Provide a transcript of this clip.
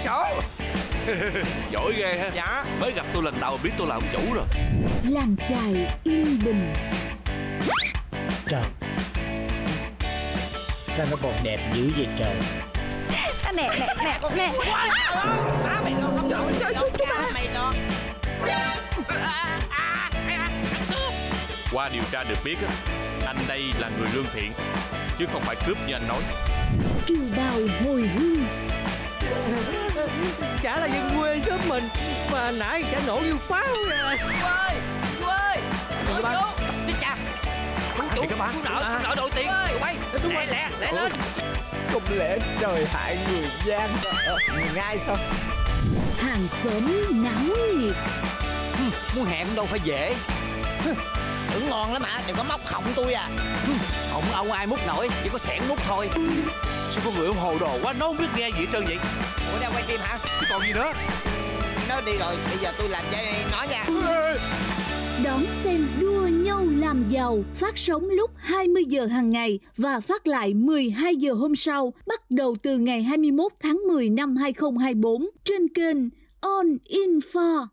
sổ Giỏi ghê ha. Dạ. Mới gặp tôi lần đầu biết tôi là ông chủ rồi. Làng chài yên bình. Trời. Sao nó còn đẹp dữ vậy trời? À, nè nè nè nè. Má mày đâu không giỏi Trời, chú- chú ba. Mày nó Qua điều tra được biết á Anh đây là người lương thiện Chứ không phải cướp như anh nói. Kiều bào hồi hương Chả là dân quê xóm mình Mà nãy chả nổ như pháo vậy Chú ơi Chú ơi. Chú ba? chú. Chết cha. Chú chú? Chú nợ À. Chú nợ đồ tiền. Tụi bay Đúng Lẹ rồi. lẹ lẹ lên. Không lẽ trời hại người gian ờ, Ngay sao Hàng xóm náo nhiệt. Muốn hẹn đâu phải dễ. Tưởng ngon lắm hả? Đừng có móc họng tôi à Họng ông ai mút nổi Chỉ có sẻn mút thôi. Sao con người ông hồ đồ quá Nó không biết nghe gì hết trơn vậy? Ủa đang quay phim hả? Chứ còn gì nữa Nó đi rồi Bây giờ tôi làm cho nó nha. Đón xem đua nhau làm giàu phát sóng lúc 20 giờ hàng ngày và phát lại 12 giờ hôm sau bắt đầu từ ngày 21 tháng 10 năm 2024 trên kênh On Info.